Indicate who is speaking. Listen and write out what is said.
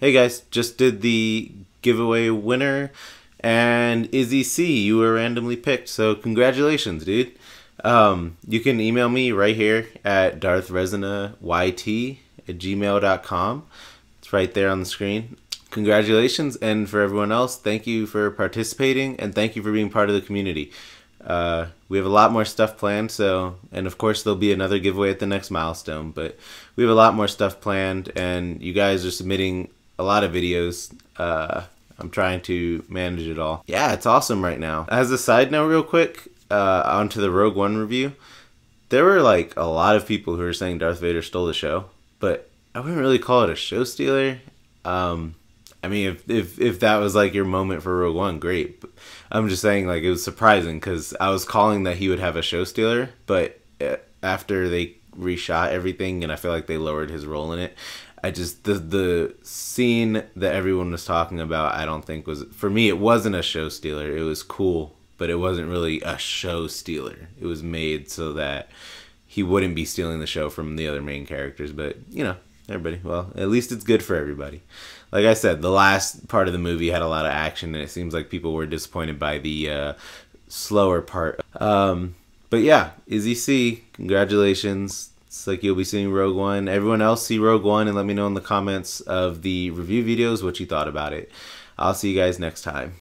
Speaker 1: Hey guys, just did the giveaway winner, and Izzy C, you were randomly picked, so congratulations, dude. Um, you can email me right here at darthresonayt at gmail.com. It's right there on the screen. Congratulations, and for everyone else, thank you for participating, and thank you for being part of the community. Uh, we have a lot more stuff planned, so and of course there'll be another giveaway at the next milestone. But we have a lot more stuff planned, and you guys are submitting a lot of videos. Uh, I'm trying to manage it all. Yeah, it's awesome right now. As a side note, real quick, uh, onto the Rogue One review, there were like a lot of people who were saying Darth Vader stole the show, but I wouldn't really call it a show stealer. Um, I mean, if, if if that was like your moment for Rogue One, great. I'm just saying, like, it was surprising because I was calling that he would have a show stealer, but uh, after they reshot everything and I feel like they lowered his role in it, I just the the scene that everyone was talking about, I don't think was for me. It wasn't a show stealer. It was cool, but it wasn't really a show stealer. It was made so that he wouldn't be stealing the show from the other main characters. But you know, everybody. Well, at least it's good for everybody. Like I said, the last part of the movie had a lot of action, and it seems like people were disappointed by the uh, slower part. Um, but yeah, Izzy C, congratulations. It's like you'll be seeing Rogue One. Everyone else see Rogue One and let me know in the comments of the review videos what you thought about it. I'll see you guys next time.